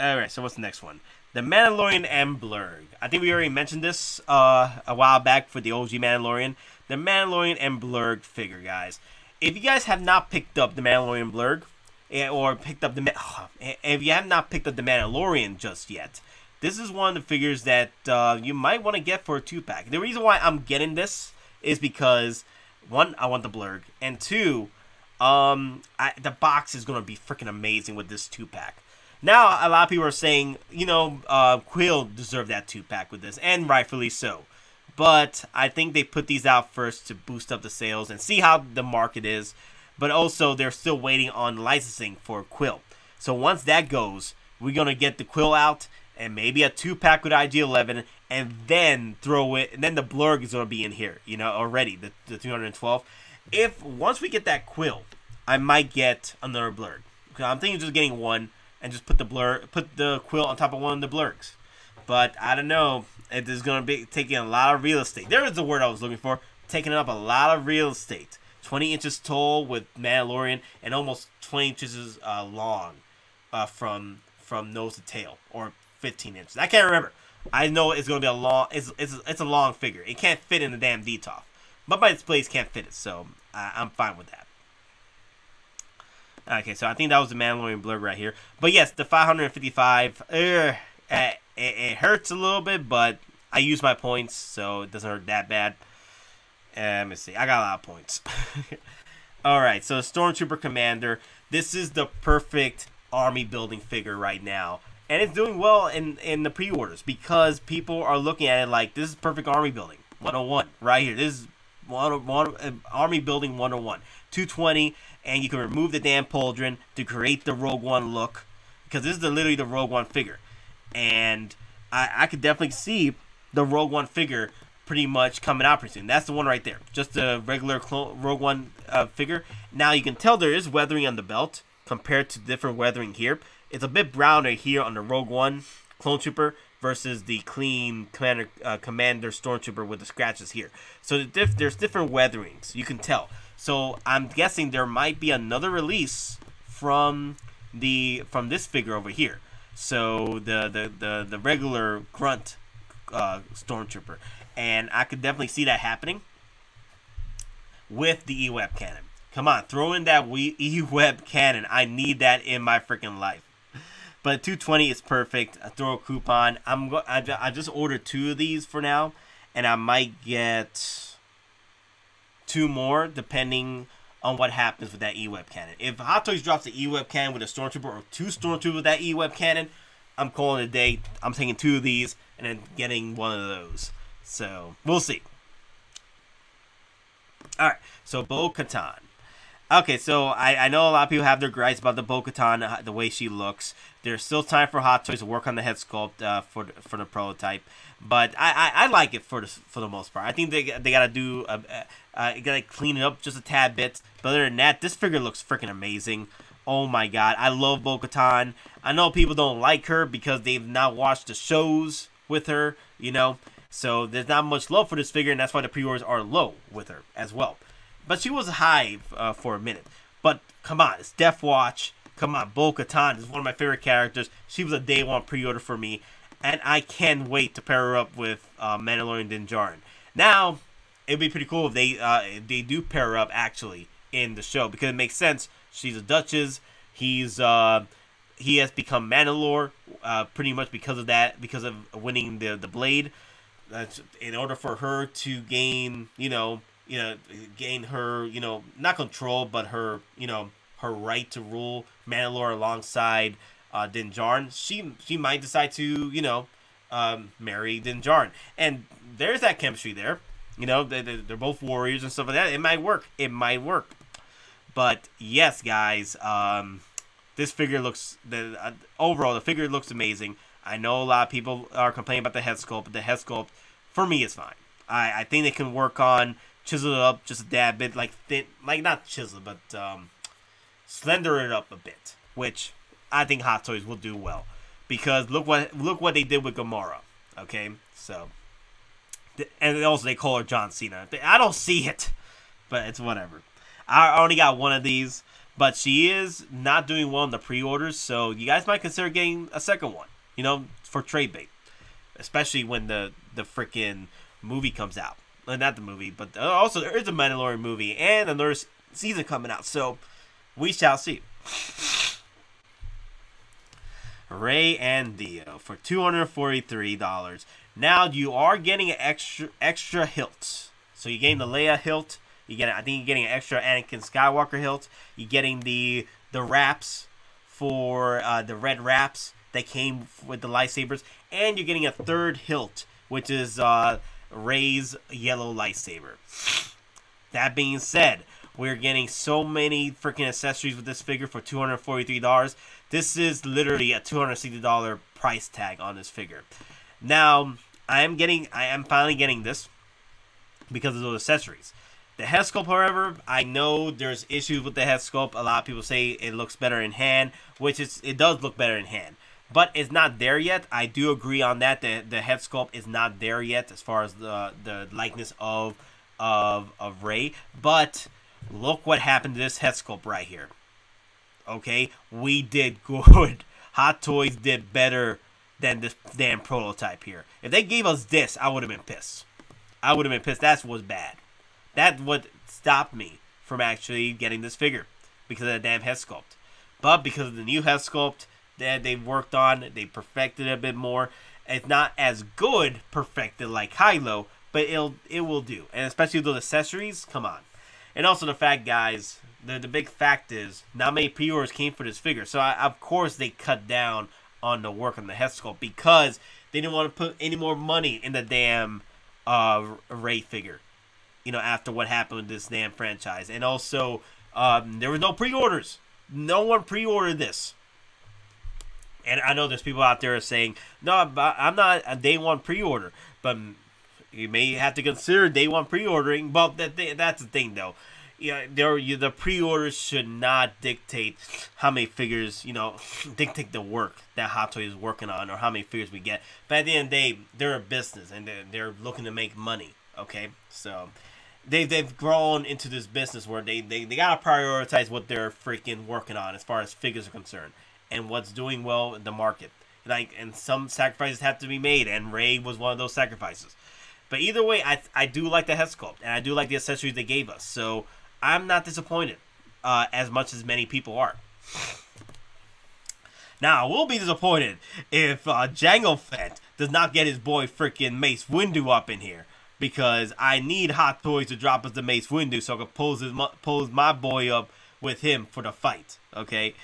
Alright, so what's the next one? The Mandalorian and Blurrg. I think we already mentioned this uh, a while back for the OG Mandalorian. The Mandalorian and Blurrg figure, guys if you guys have not picked up the Mandalorian Blurrg, eh, or picked up the (sighs) if you have not picked up the Mandalorian just yet, this is one of the figures that uh, you might want to get for a two pack. The reason why I'm getting this is because one, I want the Blurrg, and two, um, I, the box is gonna be freaking amazing with this two pack. Now, a lot of people are saying, you know, uh, Kuiil deserved that two pack with this, and rightfully so. But I think they put these out first to boost up the sales and see how the market is. But also, they're still waiting on licensing for Kuiil. So once that goes, we're going to get the Kuiil out and maybe a two pack with IG 11 and then throw it. And then the Blurrg is to be in here, you know, already, the, the 212. If once we get that Kuiil, I might get another Blurrg. I'm thinking just getting one and just put the blur, put the Kuiil on top of one of the blurrgs. But I don't know it is going to be taking a lot of real estate. There is the word I was looking for. Taking up a lot of real estate. 20 inches tall with Mandalorian and almost 20 inches uh, long uh, from from nose to tail, or 15 inches. I can't remember. I know it's going to be a long. It's it's it's a long figure. It can't fit in the damn Detolf, but my displays can't fit it, so uh, I'm fine with that. Okay, so I think that was the Mandalorian blurrg right here. But yes, the 555. Uh, it, it hurts a little bit, but I use my points, so it doesn't hurt that bad. Uh, let me see. I got a lot of points. (laughs) All right, so Stormtrooper Commander. This is the perfect army building figure right now. And it's doing well in, in the pre-orders because people are looking at it like this is perfect army building 101 right here. This is one, one, uh, Army Building 101. 220, and you can remove the damn pauldron to create the Rogue One look. Because this is the, literally the Rogue One figure. And I, I could definitely see the Rogue One figure pretty much coming out pretty soon. That's the one right there. Just a regular Rogue One uh, figure. Now you can tell there is weathering on the belt compared to different weathering here. It's a bit browner here on the Rogue One Clone Trooper versus the clean Commander uh, Commander Stormtrooper with the scratches here. So the diff- there's different weatherings. You can tell. So I'm guessing there might be another release from the from this figure over here. So the the the, the regular grunt uh, stormtrooper, and I could definitely see that happening with the E-Web cannon. Come on, throw in that E-Web cannon. I need that in my freaking life. But 220 is perfect. I throw a coupon. I'm go- I, I just ordered two of these for now, and I might get two more depending on what happens with that E-Web cannon. If Hot Toys drops the E-Web cannon with a Stormtrooper or two Stormtroopers with that E-Web cannon, I'm calling it a day. I'm taking two of these and then getting one of those. So we'll see. All right, so Bo Katan. Okay, so I, I know a lot of people have their gripes about the Bo uh, the way she looks. There's still time for Hot Toys to work on the head sculpt uh, for the, for the prototype, but I, I, I, like it for the for the most part. I think they they gotta do a, uh, gotta clean it up just a tad bit. But other than that, this figure looks freaking amazing. Oh my god, I love Bo Katan. I know people don't like her because they've not watched the shows with her, you know. So there's not much love for this figure, and that's why the pre-orders are low with her as well. But she was high uh, for a minute. But come on, it's Death Watch. Come on, Bo Katan is one of my favorite characters. She was a day one pre-order for me, and I can't wait to pair her up with uh, Mandalorian Din Djarin. Now, it'd be pretty cool if they uh, if they do pair her up actually in the show because it makes sense. She's a Duchess. He's uh, he has become Mandalore uh, pretty much because of that, because of winning the the blade. That's in order for her to gain, you know, you know, gain her, you know, not control, but her, you know, her right to rule Mandalore alongside uh, Din Djarin. She she might decide to, you know, um, marry Din Djarin, and there's that chemistry there. You know, they, they're both warriors and stuff like that. It might work. It might work. But yes, guys, um, this figure looks the uh, overall the figure looks amazing. I know a lot of people are complaining about the head sculpt, but the head sculpt for me is fine. I, I think they can work on chisel it up just a dab bit, like thin, like not chisel, but um, slender it up a bit, which I think Hot Toys will do well because look what look what they did with Gamora. Okay, so and also they call her John Cena. I don't see it, but it's whatever. I only got one of these, but she is not doing well in the pre-orders, so you guys might consider getting a second one. You know, for trade bait, especially when the the freaking movie comes out. Well, not the movie, but also there is a Mandalorian movie and another season coming out, so we shall see. Rey and D-O for two hundred forty-three dollars. Now you are getting an extra extra hilt. So you're getting the Leia hilt. You get I think you're getting an extra Anakin Skywalker hilt. You're getting the the wraps for uh, the red wraps that came with the lightsabers, and you're getting a third hilt, which is uh, Rey's yellow lightsaber. That being said, we're getting so many freaking accessories with this figure for $243. This is literally a $260 price tag on this figure. Now, I am getting, I am finally getting this because of those accessories. The head sculpt, however, I know there's issues with the head sculpt. A lot of people say it looks better in hand, which it does look better in hand, but it's not there yet. I do agree on that. The the head sculpt is not there yet as far as the the likeness of of of Rey. But look what happened to this head sculpt right here. Okay, we did (laughs) good. Hot Toys did better than this damn prototype here. If they gave us this, I would have been pissed. I would have been pissed. That was bad. That what stopped me from actually getting this figure because of the damn head sculpt. But because of the new head sculpt that they've worked on, they perfected it a bit more. It's not as good perfected like Kylo, but it'll it will do. And especially those accessories, come on. And also the fact, guys, the the big fact is not many pre-orders came for this figure. So I, of course they cut down on the work on the head sculpt because they didn't want to put any more money in the damn uh, Rey figure. You know, after what happened with this damn franchise, and also um, there was no pre-orders. No one pre-ordered this. And I know there's people out there saying, "No, I'm not a day one pre-order," but you may have to consider day one pre-ordering. But that that's the thing, though. Yeah, there you, the pre-orders should not dictate how many figures you know (laughs) dictate the work that Hot Toys is working on or how many figures we get. But at the end of the day, they're a business and they're, they're looking to make money. Okay, so they they've grown into this business where they, they, they gotta prioritize what they're freaking working on as far as figures are concerned and what's doing well in the market. Like and some sacrifices have to be made, and Rey was one of those sacrifices. But either way, I I do like the head sculpt and I do like the accessories they gave us. So I'm not disappointed uh, as much as many people are. Now, I will be disappointed if uh, Jango Fett does not get his boy freaking Mace Windu up in here. Because I need Hot Toys to drop us the Mace Windu so I can pose, his, pose my boy up with him for the fight. Okay?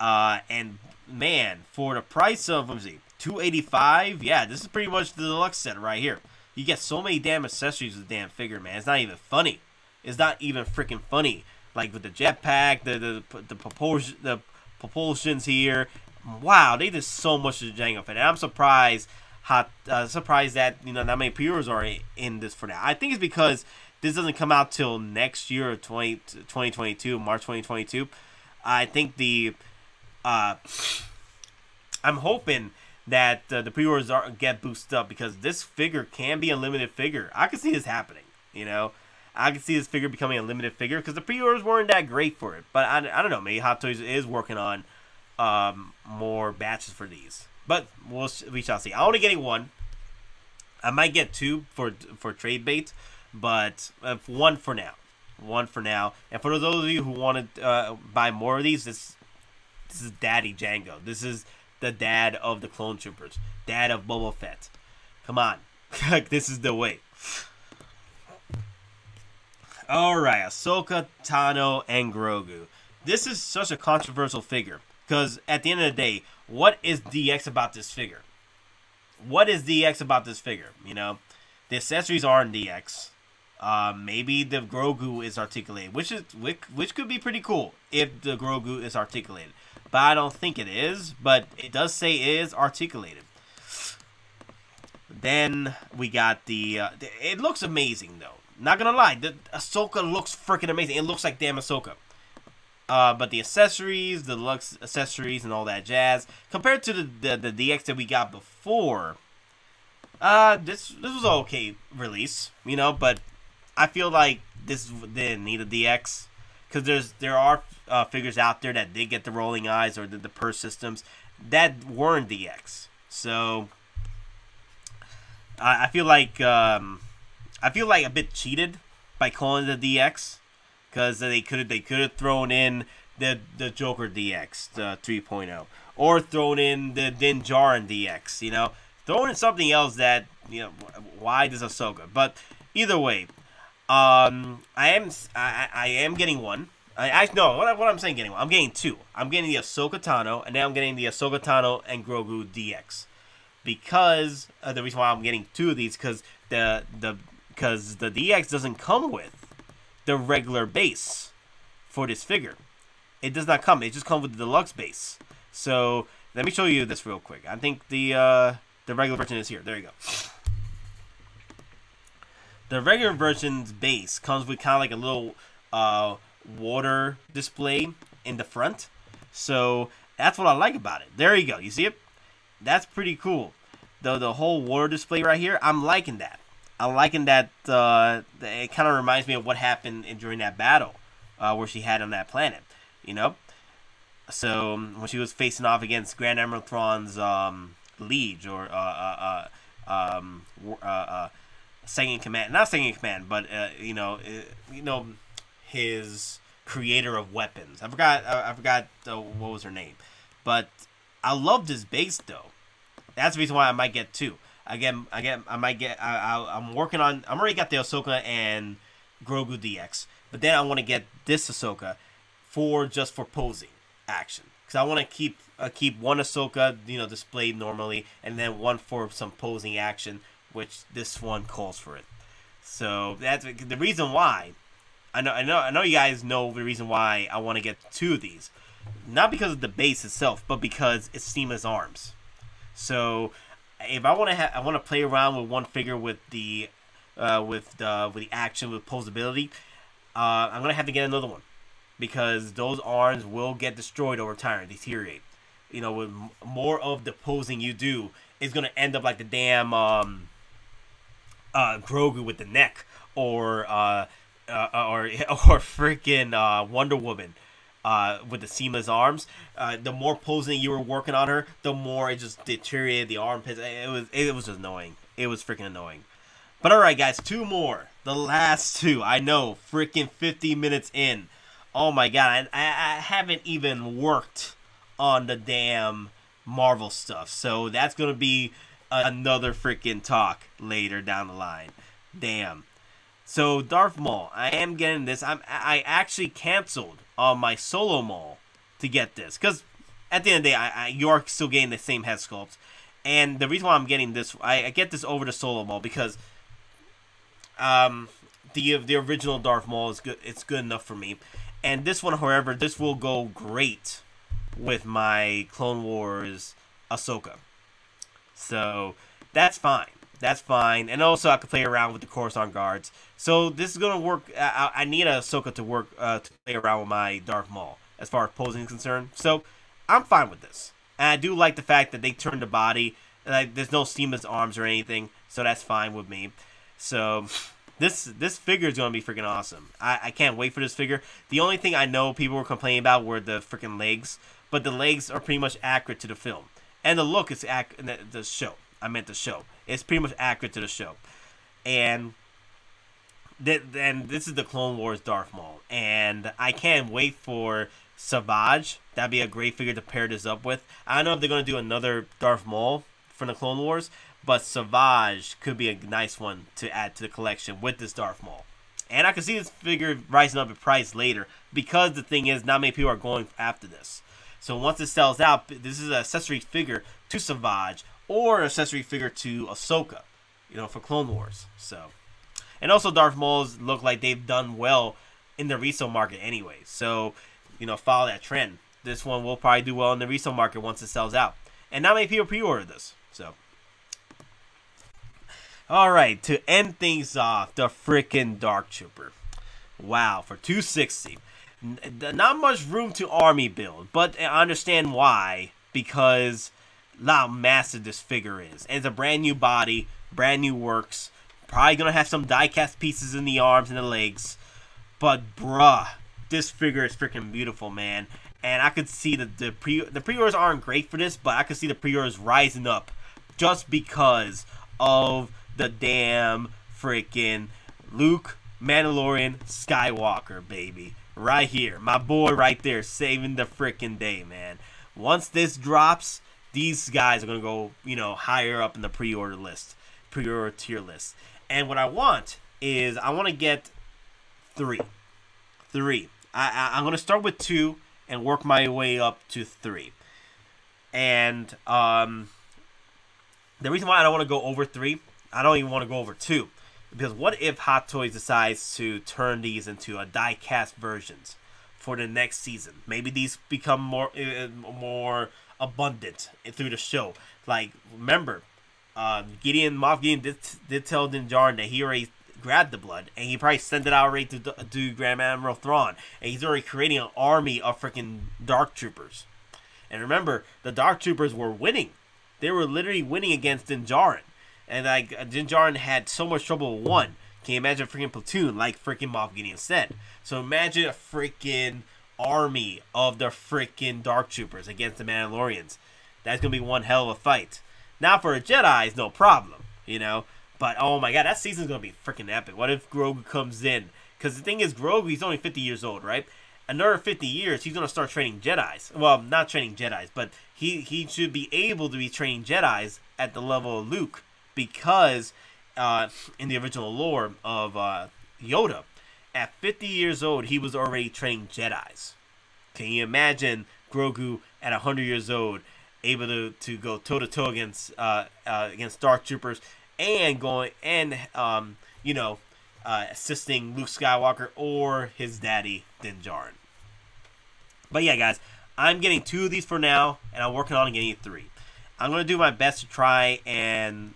Uh, and man, for the price of, let me see, 285 yeah, this is pretty much the deluxe set right here. You get so many damn accessories with the damn figure, man. It's not even funny It's not even freaking funny. Like with the jetpack, the the the propulsion, the propulsions here. Wow, they did so much to Jango Fett. And I'm surprised, how uh, surprised that you know that many pre-orders are in this for now. I think it's because this doesn't come out till next year, 20, 2022, March 2022. I think the, uh, I'm hoping that uh, the pre-orders are, get boosted up because this figure can be a limited figure. I can see this happening. You know, I can see this figure becoming a limited figure because the pre-orders weren't that great for it. But I, I don't know. Maybe Hot Toys is working on um, more batches for these. But we'll we shall see. I only getting one. I might get two for for trade bait, but uh, one for now. One for now. And for those of you who want to uh, buy more of these, this this is Daddy Jango. This is the dad of the Clone Troopers. Dad of Boba Fett. Come on. (laughs) this is the way. Alright, Ahsoka, Tano, and Grogu. This is such a controversial figure. Because at the end of the day, what is DX about this figure? What is DX about this figure? You know, the accessories are in DX. Uh, maybe the Grogu is articulated, which is which, which could be pretty cool if the Grogu is articulated. But I don't think it is. But it does say it is articulated. Then we got the. Uh, it looks amazing though. Not gonna lie, the Ahsoka looks freaking amazing. It looks like damn Ahsoka. Uh, but the accessories, the lux accessories, and all that jazz, compared to the, the, the DX that we got before, uh, this this was okay release, you know. But I feel like this didn't need a DX because there's there are uh, figures out there that did get the rolling eyes or the, the purse systems that weren't DX. So I, I feel like um, I feel like a bit cheated by calling the DX because they could they could have thrown in the the Joker DX the 3.0 or thrown in the Din Djarin DX. You know, thrown in something else that you know why does Ahsoka? But either way, um, I am I, I am getting one. I, I no what, what I'm saying getting one. I'm getting two. I'm getting the Ahsoka Tano and now I'm getting the Ahsoka Tano and Grogu DX because uh, the reason why I'm getting two of these because the the because the DX doesn't come with the regular base for this figure. It does not come. It just comes with the deluxe base. So let me show you this real quick. I think the uh, the regular version is here. There you go. The regular version's base comes with kind of like a little uh, water display in the front. So that's what I like about it. There you go. You see it? That's pretty cool. The the whole water display right here, I'm liking that. I'm liking that. Uh, it kind of reminds me of what happened in, during that battle uh, where she had on that planet. You know, so um, when she was facing off against Grand Admiral Thrawn's um, liege or uh, uh, uh um, uh, uh, second command, not second command, but uh, you know, uh, you know, his creator of weapons. I forgot. I forgot uh, what was her name, but I love this base though. That's the reason why I might get two again, again, I might get. I, I, I'm working on. I'm already got the Ahsoka and Grogu DX, but then I want to get this Ahsoka for just for posing action because I want to keep uh, keep one Ahsoka, you know, displayed normally, and then one for some posing action, which this one calls for it. So that's the reason why. I know, I know, I know. You guys know the reason why I want to get two of these, not because of the base itself, but because it's seamless arms. So if I want to, ha- I want to play around with one figure with the, uh, with the with the action with posability. Uh, I'm gonna have to get another one because those arms will get destroyed over time, deteriorate. You know, with more of the posing you do, it's gonna end up like the damn um, uh, Grogu with the neck, or uh, uh, or (laughs) or freaking uh, Wonder Woman. Uh, with the seamless arms, uh, the more posing you were working on her, the more it just deteriorated the armpits. It was it was just annoying. It was freaking annoying. But all right, guys, two more. The last two. I know, freaking 50 minutes in. Oh my god, I, I, I haven't even worked on the damn Marvel stuff. So that's gonna be another freaking talk later down the line. Damn. So Darth Maul, I am getting this. I'm I actually canceled on my solo Maul to get this because at the end of the day, I, I, you're still getting the same head sculpt. And the reason why I'm getting this, I, I get this over the solo Maul because um, the the original Darth Maul is good. It's good enough for me. And this one, however, this will go great with my Clone Wars Ahsoka. So that's fine. That's fine. And also, I can play around with the Coruscant guards. So this is gonna work. I, I need a Ahsoka to work uh, to play around with my Darth Maul as far as posing is concerned. So I'm fine with this. And I do like the fact that they turned the body. Like there's no seamless arms or anything, so that's fine with me. So this this figure is gonna be freaking awesome. I, I can't wait for this figure. The only thing I know people were complaining about were the freaking legs, but the legs are pretty much accurate to the film, and the look is accurate. The, the show. I meant the show. It's pretty much accurate to the show, and then this is the Clone Wars Darth Maul, and I can't wait for Savage. That'd be a great figure to pair this up with. I don't know if they're gonna do another Darth Maul from the Clone Wars, but Savage could be a nice one to add to the collection with this Darth Maul. And I can see this figure rising up in price later because the thing is, not many people are going after this. So once it sells out, this is an accessory figure to Savage or an accessory figure to Ahsoka, you know, for Clone Wars. So, and also Darth Mauls look like they've done well in the resale market anyway. So, you know, follow that trend. This one will probably do well in the resale market once it sells out. And not many people pre-order this. So, all right, to end things off, the freaking Dark Trooper. Wow, for 260. Not much room to army build, but I understand why because how massive this figure is. And it's a brand new body, brand new works. Probably gonna have some die-cast pieces in the arms and the legs. But bruh, this figure is freaking beautiful, man. And I could see that the pre the pre-orders aren't great for this, but I could see the pre-orders rising up just because of the damn freaking Luke Mandalorian Skywalker, baby. Right here. My boy right there saving the freaking day, man. Once this drops, these guys are going to go, you know, higher up in the pre-order list, pre-order tier list. And what I want is I want to get three. Three. I, I, am going to start with two and work my way up to three. And um, the reason why I don't want to go over three I don't even want to go over two. Because what if Hot Toys decides to turn these into a die-cast versions for the next season? Maybe these become more uh, more abundant through the show. Like remember, uh, Gideon Moff Gideon did, did tell Din Djarin that he already grabbed the blood, and he probably sent it out already to, to Grand Admiral Thrawn, and he's already creating an army of freaking Dark Troopers. And remember, the Dark Troopers were winning; they were literally winning against Din Djarin. And like uh, Din Djarin had so much trouble with one. Can you imagine a freaking platoon like freaking Moff Gideon said? So imagine a freaking army of the freaking Dark Troopers against the Mandalorians. That's gonna be one hell of a fight. Now for a Jedi is no problem, you know. But oh my god, that season's gonna be freaking epic. What if Grogu comes in? Because the thing is, Grogu he's only 50 years old, right? Another 50 years, he's gonna start training Jedi's. Well, not training Jedi's, but he he should be able to be training Jedi's at the level of Luke because uh, in the original lore of uh, Yoda, at 50 years old, he was already training Jedi's. Can you imagine Grogu at 100 years old, able to, to go toe to toe against uh, uh, against Dark Troopers and going and um, you know uh, assisting Luke Skywalker or his daddy Din Djarin. But yeah, guys, I'm getting two of these for now, and I'm working on getting three. I'm going to do my best to try and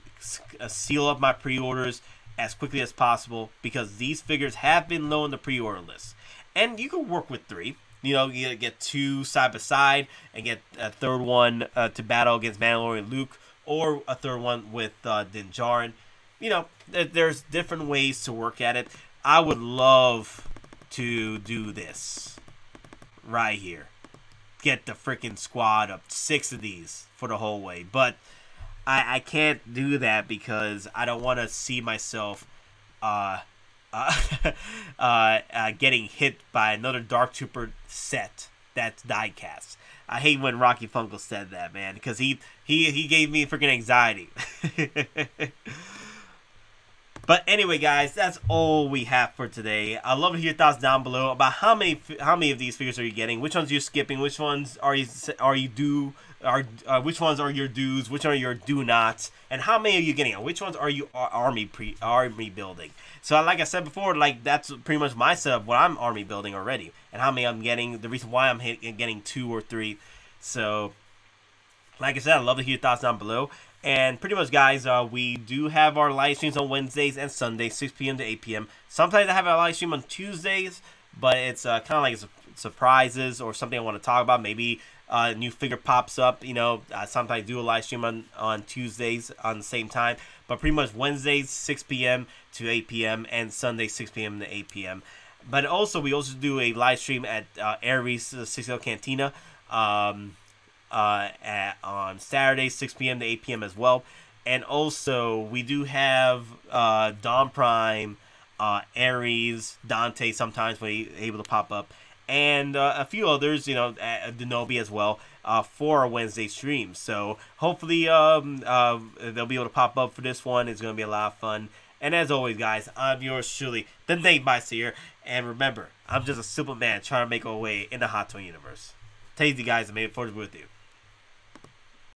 uh, seal up my pre-orders as quickly as possible because these figures have been low on the pre-order list. And you can work with three. You know, you get two side by side and get a third one uh, to battle against Mandalorian Luke, or a third one with uh, Din Djarin. You know, there's different ways to work at it. I would love to do this right here. Get the freaking squad up six of these for the whole way, but I, I can't do that because I don't want to see myself uh, uh, (laughs) uh, uh, getting hit by another Dark Trooper set that's diecast. I hate when Rocky Funko said that, man, because he he he gave me freaking anxiety. (laughs) But anyway, guys, that's all we have for today. I'd love to hear your thoughts down below about how many how many of these figures are you getting? Which ones are you skipping? Which ones are you are you do are uh, which ones are your dues? Which are your do nots? And how many are you getting? Which ones are you army pre army building? So, like I said before, like that's pretty much my setup. What I'm army building already, and how many I'm getting. The reason why I'm getting two or three. So, like I said, I'd love to hear your thoughts down below. And pretty much, guys, uh, we do have our live streams on Wednesdays and Sundays, 6 p.m. to 8 p.m. Sometimes I have a live stream on Tuesdays, but it's uh, kind of like surprises or something I want to talk about. Maybe uh, a new figure pops up. You know, I sometimes do a live stream on, on Tuesdays on the same time. But pretty much Wednesdays, 6 p.m. to 8 p.m. and Sunday 6 p.m. to 8 p.m. But also, we also do a live stream at uh, Aries uh, 60 Cantina. Um, uh, at, on Saturday, 6 p.m. to 8 p.m. as well. And also, we do have uh, Don Prime, uh, Aries, Dante sometimes when he's able to pop up, and uh, a few others, you know, Denobi as well, uh, for our Wednesday stream. So hopefully um, uh, they'll be able to pop up for this one. It's going to be a lot of fun. And as always, guys, I'm yours truly, the Nate here. And remember, I'm just a simple man trying to make a way in the Hot Toy universe. Take you guys and may it forge with you.